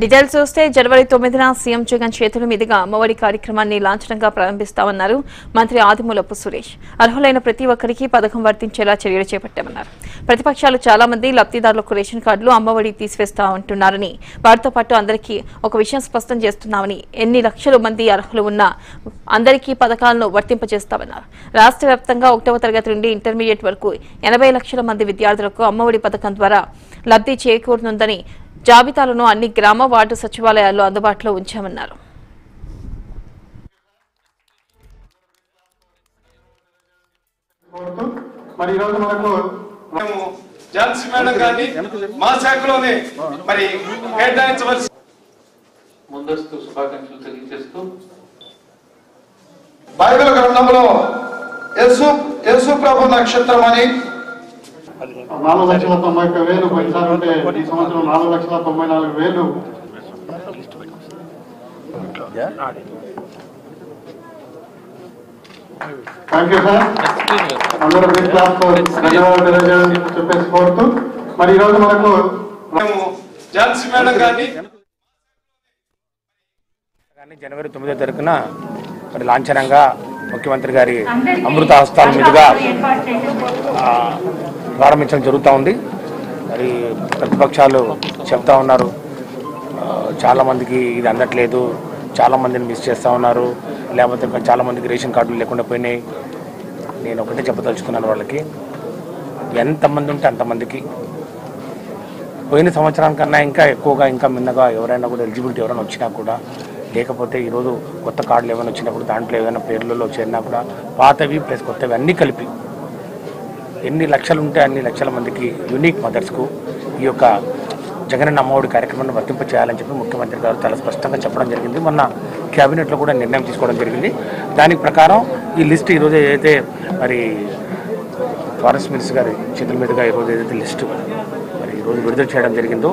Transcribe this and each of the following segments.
Details చూస్తే జనవరి తొమ్మిదిన CM Jagan చేతుల మీదుగా అమ్మఒడి కార్యక్రమాన్ని లాంఛనంగా ప్రారంభిస్తామన్నారు మంత్రి ఆదిమూలపు సురేష్. అర్హులైన ప్రతి ఒక్కరికి పథకం వర్తించేలా చర్యలు చేపట్టామన్నారు. ప్రతిపక్షాలు చాలా మంది లబ్ధిదారులకు రేషన్ కార్డులు అమ్మఒడి తీసివేస్తామంటున్నారని వారితో పాటు అందరికీ ఒక విషయం స్పష్టం చేస్తున్నామని ఎన్ని లక్షల మంది అర్హులు ఉన్నా అందరికీ పథకాలను వర్తింపజేస్తామన్నారు. రాష్ట్ర వ్యాప్తంగా ఒకటవ తరగతి నుండి ఇంటర్మీడియట్ వరకు ఎనభై లక్షల మంది విద్యార్థులకు అమ్మఒడి పథకం ద్వారా లబ్ధి చేకూరనుందని జాబితాలను అన్ని గ్రామ వార్డు సచివాలయాల్లో అందుబాటులో ఉంచామన్నారు. కోరుతూ మరి ఈ రోజు మనకు మేము ఝాన్సీ మేడం గారిని మా శాఖలోనే మరి కేటాయించవలసి ముందస్తు శుభాకాంక్షలు తెలియజేస్తూ బైబిల్ గ్రంథంలో యేసు యేసు ప్రభు నక్షత్రం అని నాలుగు లక్షల తొంభై ఒక్క వేలు పోయినసారి ఉంటే ఈ సంవత్సరం నాలుగు లక్షల తొంభై నాలుగు వేలు. థ్యాంక్ యూ సార్ అందరూ బిగ్ క్లాస్ ధన్యవాదాలు తెలియజేయాలని చెప్పేసి కోరుతూ మరి ఈ రోజు మనకు ఝాన్సీ మేడం కానీ జనవరి తొమ్మిదో తారీఖున మరి లాంఛనంగా ముఖ్యమంత్రి గారి అమృత హస్తాల మీదుగా ప్రారంభించడం జరుగుతూ ఉంది. మరి ప్రతిపక్షాలు చెప్తా ఉన్నారు. ఆ, చాలా మందికి ఇది అందట్లేదు. చాలా మందిని మిస్ చేస్తూ ఉన్నారు. లేకపోతే ఇంకా చాలా మందికి రేషన్ కార్డులు లేకుండా పోయినాయి. నేను ఒకటే చెప్పదలుచుకున్నాను వాళ్ళకి. ఎంతమంది ఉంటే అంతమందికి. పోయిన సంవత్సరానికన్నా ఇంకా ఎక్కువగా ఇంకా మిన్నగా ఎవరైనా కూడా ఎలిజిబిలిటీ ఎవరైనా వచ్చినా కూడా లేకపోతే ఈరోజు కొత్త కార్డులు ఏమైనా వచ్చినప్పుడు దాంట్లో ఏమైనా పేర్లలో చేరినా కూడా పాతవి ప్లస్ కొత్తవి అన్నీ కలిపి ఎన్ని లక్షలు ఉంటే అన్ని లక్షల మందికి యూనిక్ మదర్స్కు ఈ యొక్క జగనన్న అమ్మఒడి కార్యక్రమాన్ని వర్తింప చేయాలని చెప్పి ముఖ్యమంత్రి గారు చాలా స్పష్టంగా చెప్పడం జరిగింది. మొన్న క్యాబినెట్లో కూడా నిర్ణయం తీసుకోవడం జరిగింది. దాని ప్రకారం ఈ లిస్ట్ ఈరోజు ఏదైతే మరి ఫారెస్ట్ మినిస్టర్ గారి చేతుల మీదుగా ఈరోజు ఏదైతే లిస్టు మరి ఈరోజు విడుదల చేయడం జరిగిందో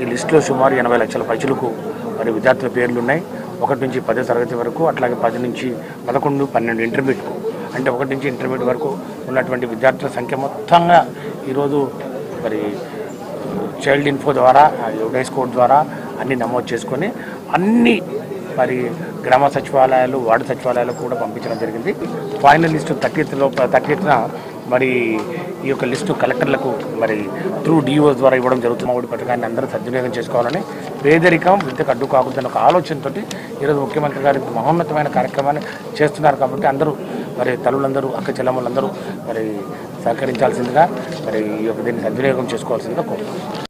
ఈ లిస్టులో సుమారు ఎనభై లక్షల పైచులకు మరి విద్యార్థుల పేర్లు ఉన్నాయి. ఒకటి నుంచి పదో తరగతి వరకు అట్లాగే పది నుంచి పదకొండు పన్నెండు ఇంటర్మీడియట్కు అంటే ఒకటి నుంచి ఇంటర్మీడియట్ వరకు ఉన్నటువంటి విద్యార్థుల సంఖ్య మొత్తంగా ఈరోజు మరి చైల్డ్ ఇన్ఫో ద్వారా యుడైస్ కోడ్ ద్వారా అన్ని నమోదు చేసుకొని అన్ని మరి గ్రామ సచివాలయాలు వార్డు సచివాలయాలు కూడా పంపించడం జరిగింది. ఫైనల్ లిస్టు థర్టీత్లో మరి ఈ యొక్క లిస్టు కలెక్టర్లకు మరి త్రూ డిఓస్ ద్వారా ఇవ్వడం జరుగుతుంది. మామిడి పథకాన్ని అందరూ సద్వినియోగం చేసుకోవాలని పేదరికం విద్యకు అడ్డు కాకూడదని ఒక ఆలోచనతో ఈరోజు ముఖ్యమంత్రి గారి మహోన్నతమైన కార్యక్రమాన్ని చేస్తున్నారు కాబట్టి అందరూ మరి తల్లులందరూ అక్క చెల్లెమ్మలందరూ మరి సహకరించాల్సిందిగా మరి ఈ యొక్క దీన్ని సద్వినియోగం చేసుకోవాల్సిందిగా కోరుతున్నాం.